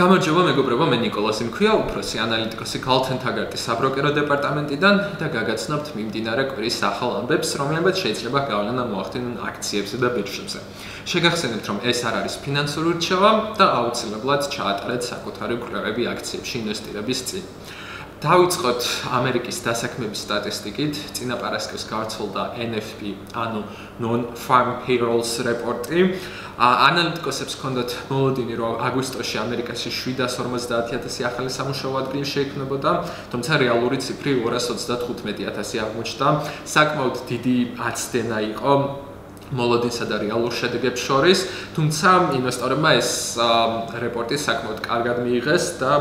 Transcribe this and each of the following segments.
გამარჯობა მეგობრებო, მე نيكოლასი მქვია, უფროსი ანალიტიკოსი Galten Tagartis საბროკერო დეპარტამენტიდან და გაგაცნობთ მიმდინარე კვირის ახალ ამბებს, რომლებიც შეიძლება გავლენა მოახდინონ აქციებზე და ბირჟებზე. შეგახსენებთ, რომ ეს არ არის ფინანსური რჩევა და აუცილებლად ჩაატარეთ საკუთარი კვლევები აქციებში ინვესტირების წინ. დავიწყოთ ამერიკის დასაქმების სტატისტიკით. წინა პარასკევს გავრცელდა NFP, ანუ Non-Farm Payrolls რეპორტი. ანალიტიკოსებს ჰქონდათ მოლოდინი, რომ აგვისტოში ამერიკაში 750000 ახალი სამუშაო ადგილი შეიქმნებოდა, თუმცა რეალური ციფრი 225000 აღმოჩნდა. საკმაოდ დიდი აცდენა იყო მოლოდინსა და რეალურ შედეგებს შორის, თუმცა ინვესტორებმა ეს რეპორტი საკმაოდ კარგად მიიღეს და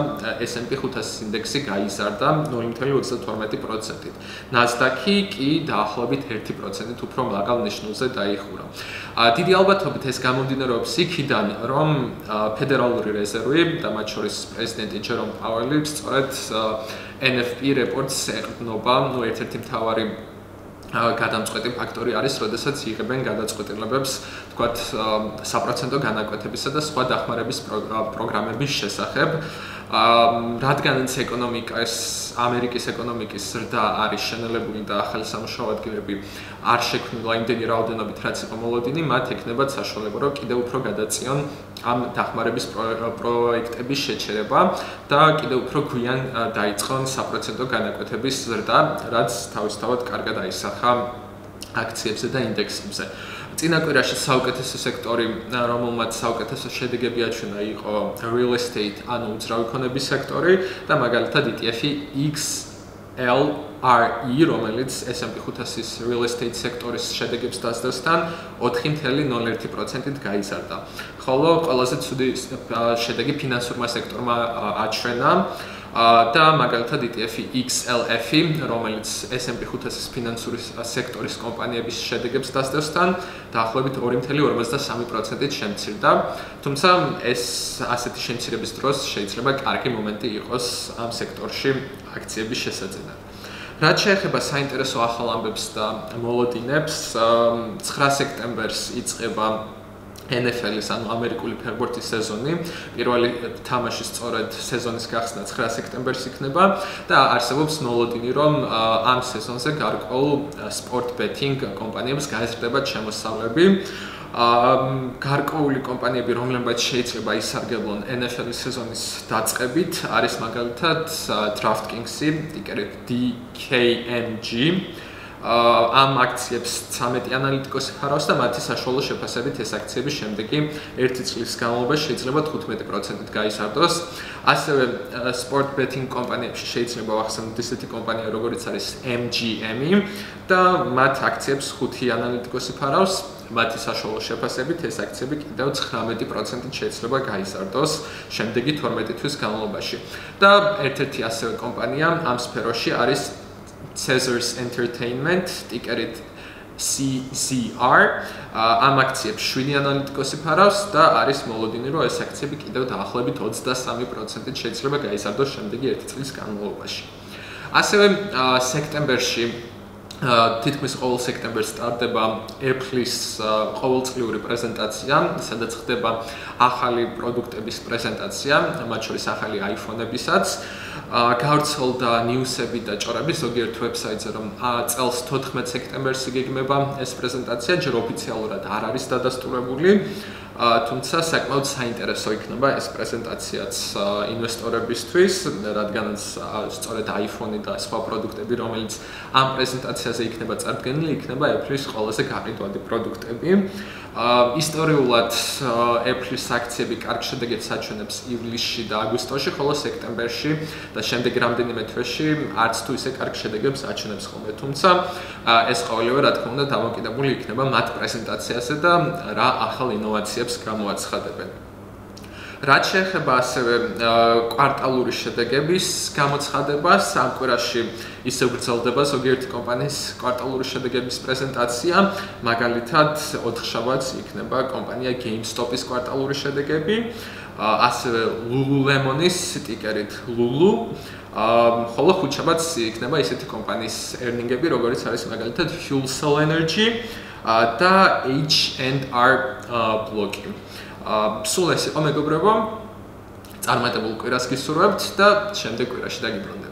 S&P 500 ინდექსი გაიზარდა 0.32%-ით. Nasdaq-ი კი დაახლოებით 1%-ით უფრო მაღალ ნიშნულზე დაიხურა. დიდი ალბათობით ეს გამომდინარეობს იქიდან, რომ ფედერალური რეზერვი და მათ შორის პრეზიდენტი ჯერომ პაუელი სწორედ NFP რეპორტს ეყნობა, ну ერთ-ერთი მთავარი გადამწყვეტი ფაქტორი არის, როდესაც იღებენ გადაწყვეტილებებს, თქვათ, საპროცენტო განაკვეთებისა და სხვა დახმარების პროგრამების შესახებ. აა რადგანაც ეკონომიკას ამერიკის ეკონომიკის ზრდა არის შენელებული და ახალი სამუშაო ადგილები არ შექმნილა იმდენი რაოდენობით რაც იყო მოლოდინი, მათ ექნებათ საშუალება რომ კიდევ უფრო გადაწიონ ამ დახმარების პროექტების შეჩერება და კიდევ უფრო გვიან დაიწყონ საპროცენტო განაკვეთების ზრდა, რაც თავისთავად კარგად აისახა აქციებზე და ინდექსებზე. წინა კვირაში საუკეთესო სექტორი, რომელმაც საუკეთესო შედეგები აჩვენა, იყო real estate, ანუ უძრავი ქონების სექტორი და მაგალითად ETF-ი XLRE, რომელიც S&P 500-ის real estate სექტორის შედეგებს დასდასთან 4.01%-ით გაიზარდა. ხოლო ყველაზე ცუდი შედეგი ფინანსურმა სექტორმა აჩვენა და მაგალითად ETF-ი XLF-ი, რომელიც S&P 500-ის ფინანსური სექტორის კომპანიების შედეგებს დასდევსთან დაახლოებით 2.53%-ით შემცირდა. თუმცა ეს ასეთი შემცირების დროს შეიძლება კარგი მომენტი იყოს ამ სექტორში აქციების შესაძენად. რაც შეეხება საინტერესო ახალ ამბებს და მოლოდინებს, 9 სექტემბერს იწყება NFL-ის ანუ ამერიკული ფეხბურთის სეზონი. პირველი თამაში სწორედ სეზონის გახსნა 9 სექტემბერს იქნება და არსებობს ნოლოდინი რომ ამ სეზონზე გარკვეულ სპორტ ბეტინგ კომპანიებს გაიზრდება შემოსავლები აა გარკვეული კომპანიები რომლებიც შეიძლება ისარგებლონ NFL-ის სეზონის დაწყებით არის მაგალითად DraftKings-ი, ტიკერი DKNG ამ აქციებს 13 ანალიტიკოსი ხარავს და მათი საშუალო შეფასებით ეს აქციები შემდეგი 1 წლის განმავლობაში შეიძლება 15%-ით გაიზარდოს. ასევე sport betting კომპანიებში შეიძლება ვახსენოთ ესეთი კომპანია როგორიც არის MGM-ი და მათ აქციებს 5 ანალიტიკოსი ხარავს. მათი საშუალო შეფასებით ეს აქციები კიდევ 19%-ით შეიძლება გაიზარდოს შემდეგი 12 თვის განმავლობაში. და ერთ-ერთი ასევე კომპანია ამ სფეროში არის Caesars Entertainment, ტიკერით CCR. ამ აქციებს 7 ანალიტიკოსი ფარავს და არის მოლოდინი, რომ ეს აქციები კიდევ დაახლოებით 23%-ით შეიძლება გაიზარდოს შემდეგი 1 წლის განმავლობაში. ასევე სექტემბერში თითქმის ყოველ სექტემბერს სტარტდება Apple-ის ყოველწლიური პრეზენტაცია, სადაც ხდება ახალი პროდუქტების პრეზენტაცია, მათ შორის ახალი iPhone-ებისაც. გავრცელდა ნიუსები და ჭორები ზოგიერთ ვებსაიტზე, რომ წელს 14 სექტემბერს იგეგმება ეს პრეზენტაცია, ჯერ ოფიციალურად არ არის დადასტურებული. თუმცა საკმაოდ საინტერესო იქნება ეს პრეზენტაციაც ინვესტორებისთვის, რადგანაც სწორედ iPhone-ი და სხვა პროდუქტები, რომელიც ამ პრეზენტაციაზე იქნება წარდგენილი, იქნება Apple-ის ყველაზე გაყიდვადი პროდუქტები. ისტორიულად Apple-ის აქციები კარგ შედეგებს აჩვენებს ივლისში და აგვისტოში, ხოლო სექტემბერში და შემდეგ რამდენიმე თვეში არც თუ ისე კარგ შედეგებს აჩვენებს ხოლმე. თუმცა ეს ყოველივე რა თქმა უნდა დამოკიდებული იქნება მათ პრეზენტაციაზე და რა ახალ ინოვაციებს გამოაცხადებენ. რაც შეეხება ასევე კვარტალური შედეგების გამოცხადებას, ამ კვირაში ისე გრძელდება ზოგიერთი კომპანიის კვარტალური შედეგების პრეზენტაცია, მაგალითად, ოთხშაბათს იქნება კომპანია GameStop-ის კვარტალური შედეგები, ასევე Lululemon-ის ტიკერით Lulu. აა ხოლო ხუთშაბათს იქნება ისეთი კომპანიის earning-ები, როგორიც არის მაგალითად Fuel Cell Energy და H&R Block. აა სულ ეს იყო მეგობრებო. წარმატებულ კვირას გისურვებთ და შემდეგ კვირაში დაგიბრუნდებით.